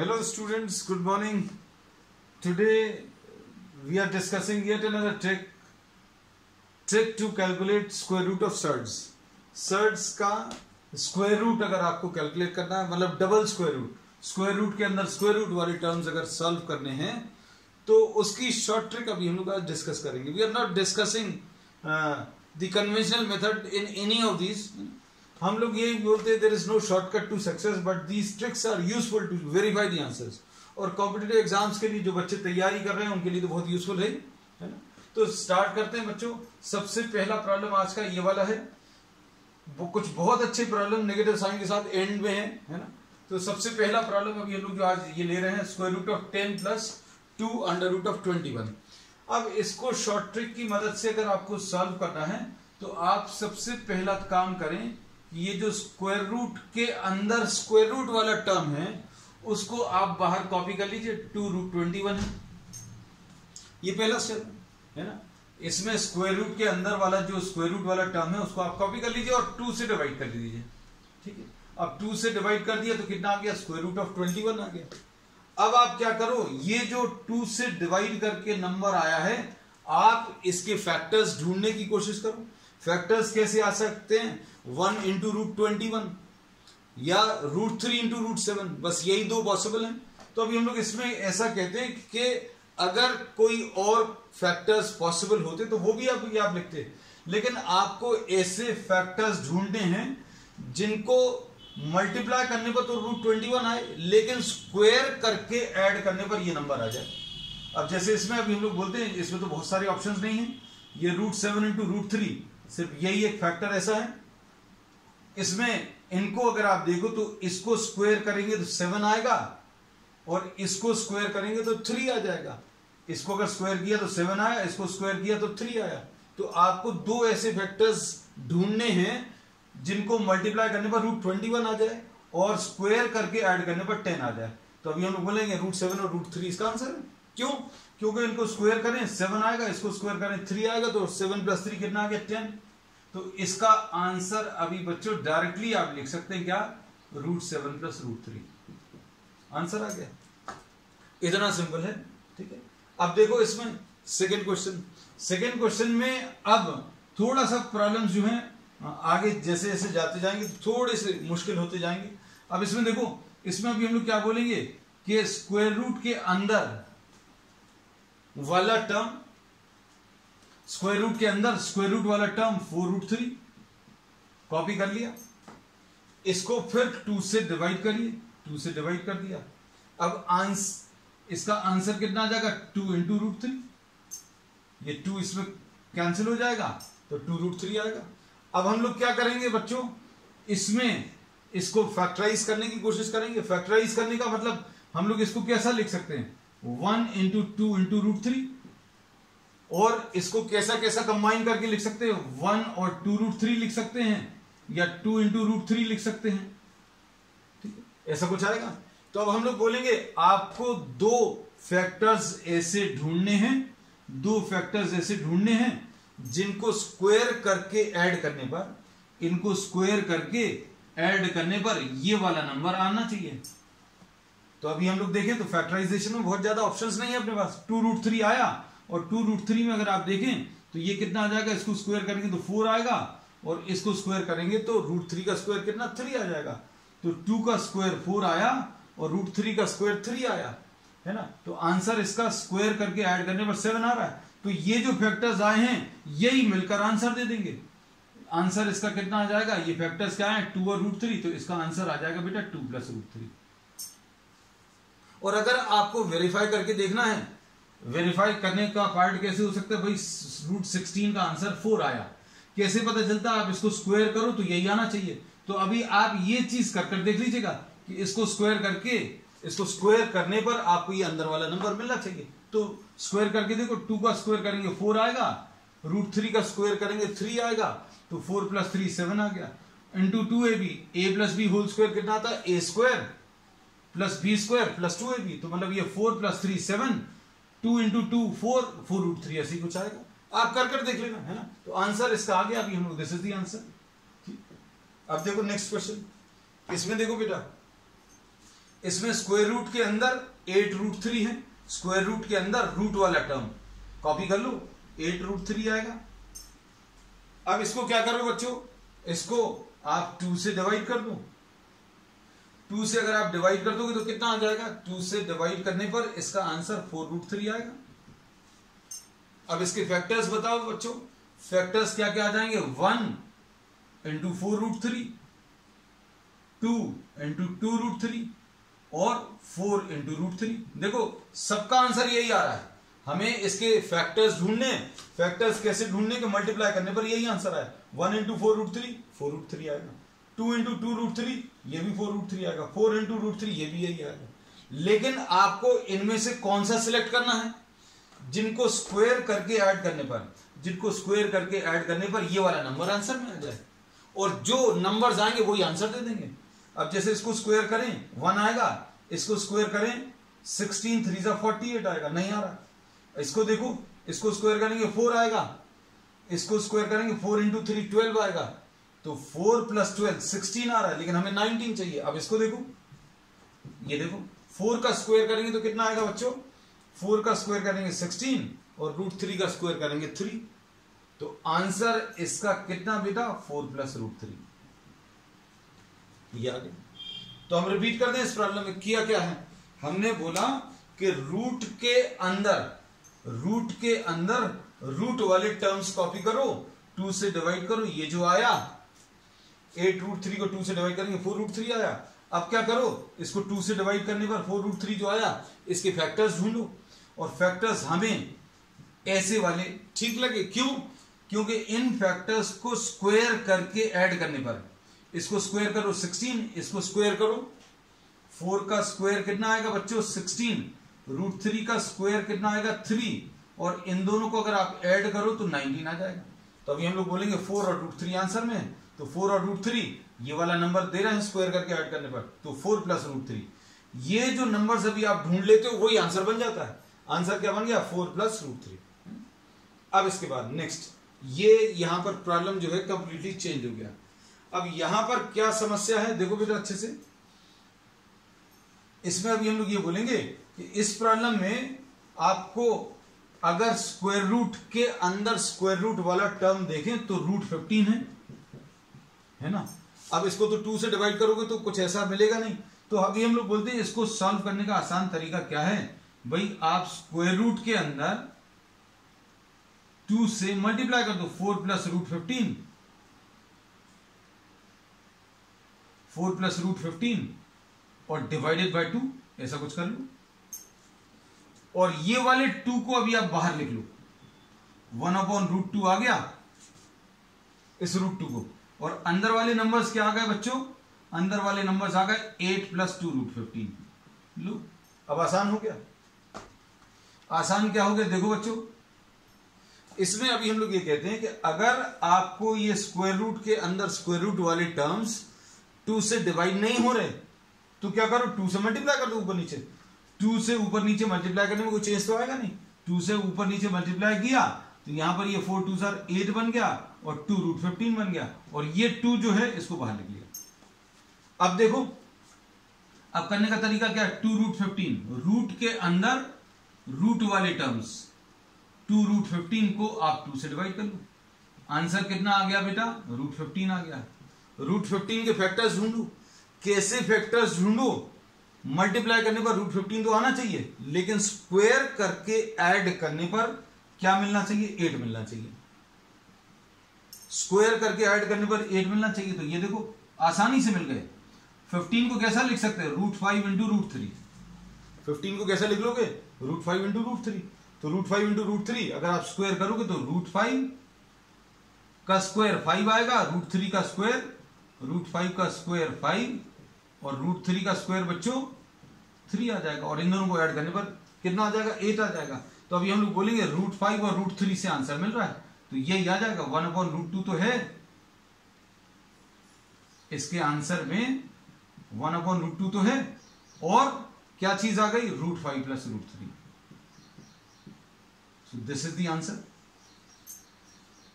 Hello students, good morning. Today we are discussing yet another trick. Trick to calculate square root of surds. Surds का square root अगर आपको calculate करना है मतलब double square root square root के अंदर square root वाले terms अगर सॉल्व करने हैं तो उसकी शॉर्ट ट्रिक अभी हम लोग आज डिस्कस करेंगे. We are not discussing the conventional method in any of these हम लोग ये बोलते हैं there is no shortcut to success but these tricks are useful to verify the answers और कॉम्पिटेटिव एग्ज़ाम्स के लिए जो बच्चे तैयारी कर रहे हैं, उनके लिए तो बहुत यूजफुल है है ना? तो स्टार्ट करते हैं बच्चों। सबसे पहला प्रॉब्लम आज का ये वाला है। वो कुछ बहुत अच्छे प्रॉब्लम नेगेटिव साइन के साथ एंड में है है ना? तो सबसे पहला प्रॉब्लम अभी हम लोग जो आज ये ले रहे हैं square root of ten plus two under root of twenty one अब इसको शॉर्ट ट्रिक की मदद से अगर आपको सॉल्व करना है तो आप सबसे पहला काम करें ये जो स्क्वायर रूट के अंदर स्क्वायर रूट वाला टर्म है, उसको आप बाहर कॉपी कर लीजिए टू रूट ट्वेंटी वन है। ये पहला स्टेप है ना? इसमें स्क्वायर रूट के अंदर वाला जो स्क्वायर रूट वाला टर्म है, उसको आप कॉपी कर लीजिए और टू से डिवाइड कर दीजिए। ठीक है? अब टू से डिवाइड कर दिया तो कितना आ गया? Square root of twenty one आ गया। अब आप क्या करो? ये जो टू से डिवाइड करके नंबर आया है, आप इसके फैक्टर्स ढूँढने की कोशिश करो। फैक्टर्स कैसे आ सकते हैं? One into root twenty one या root three into root seven बस यही दो पॉसिबल हैं। तो अभी हम लोग इसमें ऐसा कहते हैं कि अगर कोई और फैक्टर्स पॉसिबल होते तो वो भी आप आप लिखते लेकिन आपको ऐसे फैक्टर्स ढूँढने हैं जिनको मल्टीप्लाई करने पर तो रूट ट्वेंटी वन आए, लेकिन स्क्वेयर करके ऐड करने पर ये नंबर आ जाए। अब जैसे इसमें अभी हम लोग बोलते हैं, इसमें तो बहुत सारे ऑप्शंस नहीं है। ये root seven into root three सिर्फ़ यही एक फैक्टर ऐसा है। इसमें इनको अगर आप देखो तो इसको स्क्वायर करेंगे तो सेवन आएगा और इसको स्क्वायर करेंगे तो थ्री आ जाएगा। इसको अगर स्क्वायर किया तो सेवन आया, इसको स्क्वायर किया तो थ्री आया। तो आपको दो ऐसे फैक्टर्स ढूँढने हैं जिनको मल्टीप्लाई करने पर रूट ट्वेंटी वन आ जाए और स्क्वायर करके ऐड करने पर टेन आ जाए। तो अभी हम लोग बोलेंगे रूट सेवन और रूट थ्री इसका आंसर है? क्यों? क्योंकि इनको स्क्वायर करें सेवन आएगा, इसको स्क्वायर करें थ्री आएगा तो सेवन प्लस थ्री कितना आ गया? टेन तो इसका आंसर अभी बच्चों डायरेक्टली आप लिख सकते हैं क्या? Root seven plus root three answer आ गया? इतना सिंपल है, ठीक है? अब देखो इसमें सेकेंड क्वेश्चन सेकेंड क्वेश्चन में अब थोड़ा सा प्रॉब्लम जो है, आगे जैसे जैसे जाते जाएँगे, थोड़े से मुश्किल होते जाएँगे। अब इसमें देखो, इसमें अभी हम लोग क्या बोलेंगे? कि स्क्वायर रूट के अंदर वाला टर्म स्क्वायर रूट के अंदर, स्क्वायर रूट वाला term four root three, copy कर लिया। इसको फिर टू से डिवाइड करिए, टू से डिवाइड कर दिया। अब आंस इसका आंसर कितना आ जाएगा? टू इंटू रूट थ्री ये टू इसमें कैंसिल हो जाएगा तो टू रूट थ्री आएगा। अब हम लोग क्या करेंगे बच्चों? इसमें इसको फैक्टराइज करने की कोशिश करेंगे। फैक्टराइज करने का मतलब हम लोग इसको कैसा लिख सकते हैं? One into two into root three और इसको कैसा कैसा कंबाइन करके लिख सकते हैं? वन और टू रूट थ्री लिख सकते हैं, या टू इंटू रूट थ्री लिख सकते हैं। ठीक है? ऐसा कुछ आएगा? तो अब हम लोग बोलेंगे, आपको दो फैक्टर्स ऐसे ढूँढने हैं, दो फैक्टर्स ऐसे ढूँढने हैं, जिनको स्क्वायर करके ऐड करने पर, इनको स्क्वायर करके ऐड करने पर ये वाला नंबर आना चाहिए। तो अभी हम लोग देखें तो फैक्टराइजेशन में बहुत ज़्यादा ऑप्शंस नहीं है अपने पास। टू रूट थ्री आया और टू रूट थ्री में अगर आप देखें तो ये कितना आ जाएगा? इसको स्क्वायर करेंगे तो फोर आएगा और इसको स्क्वायर करेंगे तो रूट थ्री का स्क्वायर कितना? थ्री आ जाएगा। तो टू का स्क्वायर फोर आया और रूट थ्री का स्क्वायर थ्री आया, है ना? तो आंसर इसका स्क्वायर करके ऐड करने पर सेवन आ रहा है। तो ये जो फैक्टर्स आए हैं, यही मिलकर आंसर दे देंगे। आंसर इसका कितना आ जाएगा? ये फैक्टर्स क्या है? टू और रूट थ्री तो इसका आंसर आ जाएगा बेटा टू प्लस रूट थ्री और अगर आपको वेरीफाई करके देखना है वेरीफाई करने का पार्ट कैसे हो सकता है? भाई रूट सिक्सटीन का आंसर फोर आया। कैसे पता चलता? आप इसको स्क्वायर करो तो यही आना चाहिए। तो अभी आप ये चीज़ कर कर देख लीजिएगा कि इसको स्क्वायर करके, इसको स्क्वायर करने पर आपको ये अंदर वाला नंबर मिलना चाहिए। तो स्क्वायर करके देखो टू का स्क्वायर करेंगे फोर आएगा। रूट थ्री का स्क्वायर करेंगे थ्री आएगा। तो फोर प्लस थ्री सेवन आ गया। Into two A B A plus B whole square कितना आता? है A square plus B square plus two A B तो मतलब ये four plus three seven two into two four four root three ऐसी कुछ आएगा। आप कर कर देख लेना, है ना? तो आंसर इसका आ गया, अभी हम लोग दिस इज़ द आंसर अब देखो नेक्स्ट क्वेश्चन इसमें देखो बेटा, इसमें स्क्वायर रूट के अंदर एट रूट थ्री है। स्क्वायर रूट के अंदर रूट वाला टर्म कॉपी कर लो एट रूट थ्री आएगा। अब इसको क्या करो बच्चों? इसको आप टू से डिवाइड कर दो। टू से अगर आप डिवाइड कर दोगे तो कितना आ जाएगा? टू से डिवाइड करने पर इसका आंसर फोर रूट थ्री आएगा। अब इसके फैक्टर्स बताओ बच्चों। फैक्टर्स क्या क्या आ जाएँगे? One into four root three two into two root three और फोर इंटू रूट थ्री देखो, सबका आंसर यही आ रहा है। हमें इसके फैक्टर्स ढूँढने फैक्टर्स कैसे ढूँढने के मल्टीप्लाई करने पर यही आंसर आया। One into four root three four root three आएगा। Two into two root three ये भी फोर रूट थ्री आएगा। फोर इंटू रूट थ्री ये भी यही आएगा। लेकिन आपको इनमें से कौन सा सिलेक्ट करना है? जिनको स्क्वेयर करके ऐड करने पर। जिनको स्क्वेयर करके ऐड करने पर ये वाला नंबर आंसर में आ जाए। और जो नंबर्स आएँगे, वही आंसर दे देंगे। अब जैसे इसको स्क्वेयर करें वन आएगा। इसको स्क्वेयर करें सिक्सटीन थ्री जा फोर्टी एट आएगा। नहीं आ रहा। इसको देखो, इसको स्क्वेयर करेंगे फोर आएगा। इसको स्क्वायर करेंगे फोर इंटू थ्री ट्वेल्व आएगा। तो फोर प्लस ट्वेल्व सिक्सटीन आ रहा है, लेकिन हमें नाइनटीन चाहिए। अब इसको देखो। ये देखो फोर का स्क्वायर करेंगे तो कितना आएगा बच्चों? फोर का स्क्वायर करेंगे सिक्सटीन और रूट थ्री का स्क्वायर करेंगे थ्री तो आंसर इसका कितना बेटा? फोर प्लस रूट थ्री ये आ गया तो हम रिपीट कर दें इस प्रॉब्लम में, किया क्या है? हमने बोला कि रूट के अंदर रूट के अंदर रूट वाले टर्म्स कॉपी करो टू से डिवाइड करो, ये जो आया एट रूट थ्री को टू से डिवाइड करेंगे फोर रूट थ्री आया। अब क्या करो? इसको टू से डिवाइड करने पर फोर रूट थ्री जो आया, इसके फैक्टर्स ढूंढो। और फैक्टर्स हमें ऐसे वाले ठीक लगे। क्यों? क्योंकि इन फैक्टर्स को स्क्वायर करके ऐड करने पर। इसको स्क्वायर करो 16 इसको स्क्वायर करो। फोर का स्क्वायर कितना आएगा बच्चों? 16 रूट थ्री का स्क्वायर कितना आएगा? थ्री और इन दोनों को अगर आप ऐड करो तो 19 आ जाएगा। तो अभी हम लोग बोलेंगे फोर और रूट थ्री आंसर में। तो फोर और रूट थ्री ये वाला नंबर दे रहे हैं स्क्वायर करके ऐड करने पर तो फोर प्लस रूट थ्री ये जो नंबर अभी आप ढूंढ लेते हो, वही आंसर बन जाता है। आंसर क्या बन गया? फोर प्लस रूट थ्री अब इसके बाद नेक्स्ट ये यहाँ पर प्रॉब्लम जो है कंप्लीटली चेंज हो गया। अब यहाँ पर क्या समस्या है, देखो बेटा अच्छे से। इसमें अभी हम लोग ये बोलेंगे कि इस प्रॉब्लम में आपको अगर स्क्वायर रूट के अंदर स्क्वायर रूट वाला टर्म देखें तो रूट फिफ्टीन है। है ना? अब इसको तो टू से डिवाइड करोगे तो कुछ ऐसा मिलेगा नहीं। तो अभी हम लोग बोलते हैं, इसको सॉल्व करने का आसान तरीका क्या है? भाई, आप स्क्वायर रूट के अंदर टू से मल्टीप्लाई कर दो four plus root fifteen four plus root fifteen और डिवाइडेड बाय टू ऐसा कुछ कर लो। और ये वाले टू को अभी आप बाहर लिख लो। वन अपॉन रूट टू आ गया। इस रूट टू को। और अंदर वाले नंबर्स क्या आ गए बच्चों? अंदर वाले नंबर्स आ गए eight plus two root fifteen लो, अब आसान हो गया? आसान क्या हो गया? देखो बच्चों। इसमें अभी हम लोग ये कहते हैं कि अगर आपको ये स्क्वायर रूट के अंदर स्क्वायर रूट वाले टर्म्स टू से डिवाइड नहीं हो रहे तो क्या करो? टू से मल्टीप्लाई कर दो ऊपर नीचे। टू से ऊपर नीचे मल्टीप्लाई करने में कोई चेंज तो आएगा नहीं। टू से ऊपर नीचे मल्टीप्लाई किया तो यहाँ पर ये फोर टू सर एट बन गया। और टू रूट फिफ्टीन बन गया और ये टू जो है, इसको बाहर लिख लिया अब देखो, अब करने का तरीका क्या है? टू रूट फिफ्टीन रूट के अंदर रूट वाले टर्म्स टू रूट फिफ्टीन को आप टू से डिवाइड कर लो। आंसर कितना आ गया बेटा? रूट फिफ्टीन आ गया। रूट फिफ्टीन के फैक्टर्स ढूंढो। कैसे फैक्टर्स ढूंढो? मल्टीप्लाई करने पर रूट फिफ्टीन तो आना चाहिए, लेकिन स्क्वेयर करके ऐड करने पर क्या मिलना चाहिए? एट मिलना चाहिए। स्क्वेयर करके ऐड करने पर एट मिलना चाहिए तो ये देखो, आसानी से मिल गए। फिफ्टीन को कैसा लिख सकते हैं? Root five into root three fifteen को कैसा लिख लोगे? Root five into root three तो root five into root three अगर आप स्क्वायर करोगे तो रूट फाइव का स्क्वायर फाइव आएगा रूट थ्री का स्क्वायर रूट फाइव का स्क्वायर फाइव और रूट थ्री का स्क्वायर बच्चों थ्री आ जाएगा। और इन दोनों को ऐड करने पर कितना आ जाएगा? एट आ जाएगा। तो अभी हम लोग बोलेंगे रूट फाइव और रूट थ्री से आंसर मिल रहा है। तो ये आ जाएगा वन अपॉन रूट टू तो है। इसके आंसर में वन अपॉन रूट टू तो है। और क्या चीज़ आ गई? Root five plus root three so this is the answer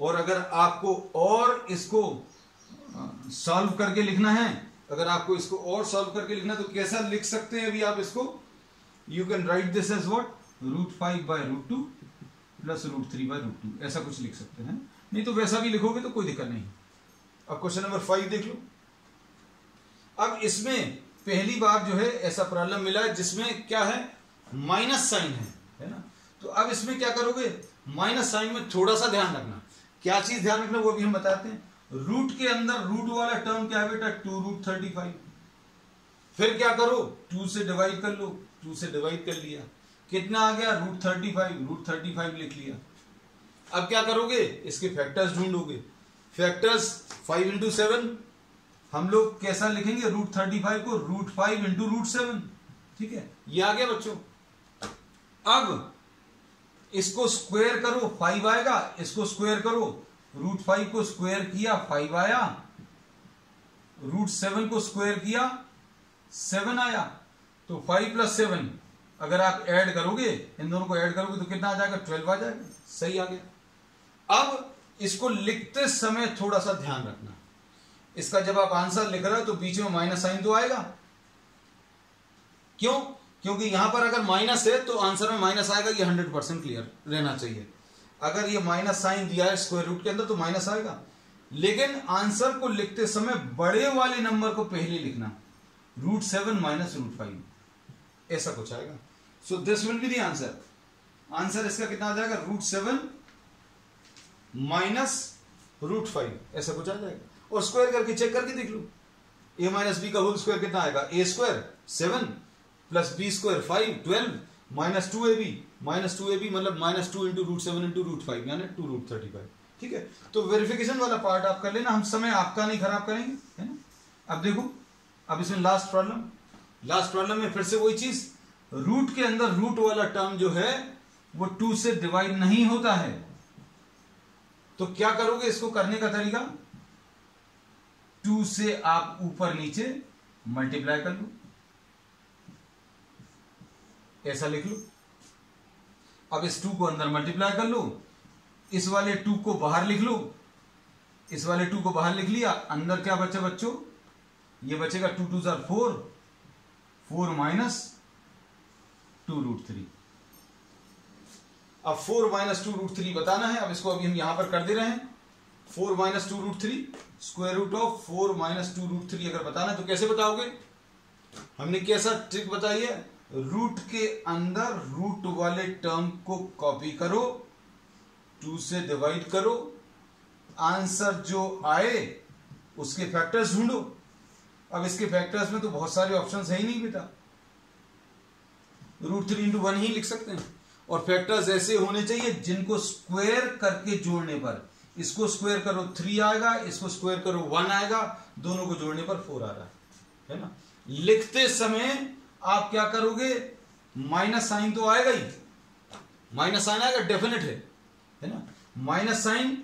और अगर आपको और इसको सॉल्व करके लिखना है, अगर आपको इसको और सॉल्व करके लिखना तो कैसा लिख सकते हैं अभी आप इसको? You can write this as what root five by root two plus root three by root two ऐसा कुछ लिख सकते हैं। नहीं तो वैसा भी लिखोगे तो कोई दिक्कत नहीं। अब क्वेश्चन नंबर फाइव देख लो। अब इसमें पहली बार जो है ऐसा प्रॉब्लम मिला है जिसमें क्या है? माइनस साइन है है ना? तो अब इसमें क्या करोगे? माइनस साइन में थोड़ा सा ध्यान रखना। क्या चीज़ ध्यान रखना वो भी हम बताते हैं। रूट के अंदर रूट वाला टर्म क्या है बेटा? टू रूट थर्टी फाइव फिर क्या करो? टू से डिवाइड कर लो। टू से डिवाइड कर लिया। कितना आ गया? Root thirty five root thirty five लिख लिया। अब क्या करोगे? इसके फैक्टर्स ढूंढोगे फैक्टर्स फाइव इंटू सेवन हम लोग कैसा लिखेंगे? रूट थर्टी फाइव को root five into root seven ठीक है? ये आ गया बच्चों। अब इसको स्क्वायर करो फाइव आएगा। इसको स्क्वायर करो। रूट फाइव को स्क्वायर किया फाइव आया। रूट सेवन को स्क्वायर किया सेवन आया। तो फाइव प्लस सेवन अगर आप ऐड करोगे, इन दोनों को ऐड करोगे तो कितना आ जाएगा? ट्वेल्व आ जाएगा। सही आ गया। अब इसको लिखते समय थोड़ा सा ध्यान रखना। इसका जब आप आंसर लिख रहे हो तो बीच में माइनस साइन तो आएगा। क्यों? क्योंकि यहाँ पर अगर माइनस है तो आंसर में माइनस आएगा, ये हंड्रेड परसेंट क्लियर रहना चाहिए। अगर ये माइनस साइन दिया है स्क्वायर रूट के अंदर तो माइनस आएगा। लेकिन आंसर को लिखते समय बड़े वाले नंबर को पहले लिखना। Root seven minus root five. ऐसा कुछ आएगा। So this will be the answer answer इसका कितना आ जाएगा? Root seven minus root five ऐसा कुछ आ जाएगा। और स्क्वायर करके चेक करके देख लो। ए माइनस बी का होल स्क्वायर कितना आएगा? A square seven plus B square five twelve minus two A B minus two A B मतलब minus two into root seven into root five यानी two root thirty five ठीक है? तो verification वाला part आप कर लेना। हम समय आपका नहीं खराब करेंगे, है ना? अब देखो, अब इसमें लास्ट प्रॉब्लम लास्ट प्रॉब्लम में फिर से वही चीज़ रूट के अंदर रूट वाला टर्म जो है, वो टू से डिवाइड नहीं होता है। तो क्या करोगे इसको करने का तरीका? टू से आप ऊपर नीचे मल्टीप्लाई कर लो। ऐसा लिख लो। अब इस टू को अंदर मल्टीप्लाई कर लो। इस वाले टू को बाहर लिख लो। इस वाले टू को बाहर लिख लिया। अंदर क्या बचा बच्चों? ये बचेगा two two jar four four minus two root three. अब four minus two root three बताना है, अब इसको अभी हम यहाँ पर कर दे रहे हैं। Four minus two root three, square root of four minus two root three अगर बताना है तो कैसे बताओगे? हमने कैसा ट्रिक बताई है? रूट के अंदर रूट वाले टर्म को कॉपी करो, टू से डिवाइड करो, आंसर जो आए, उसके फैक्टर्स ढूंढो। अब इसके फैक्टर्स में तो बहुत सारे ऑप्शन है ही नहीं बेटा। रूट थ्री इंटू वन ही लिख सकते हैं। और फैक्टर्स ऐसे होने चाहिए जिनको स्क्वायर करके जोड़ने पर। इसको स्क्वायर करो थ्री आएगा, इसको स्क्वायर करो वन आएगा, दोनों को जोड़ने पर फोर आ रहा है। है ना? लिखते समय आप क्या करोगे? माइनस साइन तो आएगा ही। माइनस साइन आएगा डेफिनेट है। है ना? माइनस साइन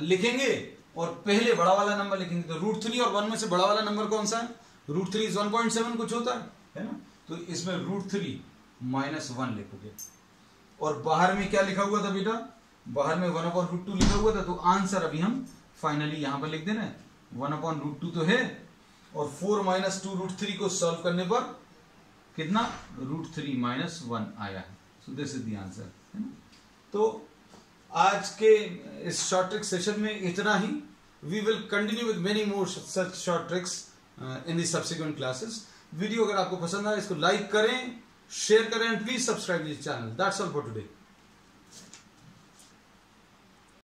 लिखेंगे और पहले बड़ा वाला नंबर लिखेंगे तो रूट थ्री और वन में से बड़ा वाला नंबर कौन सा है? Root three is one point seven कुछ होता है है ना? तो इसमें रूट थ्री माइनस वन लिखोगे। और बाहर में क्या लिखा हुआ था बेटा? बाहर में वन अपॉन रूट टू लिखा हुआ था तो आंसर अभी हम फाइनली यहाँ पर लिख देना वन अपॉन रूट टू तो है, और four minus two root three को सॉल्व करने पर कितना? रूट थ्री माइनस वन आया है। So this is the answer है ना? तो आज के इस शॉर्ट ट्रिक सेशन में इतना ही। We will continue with many more such short tricks in the subsequent classes video अगर आपको पसंद आए, इसको लाइक करें शेयर करें and please subscribe this channel that's all for today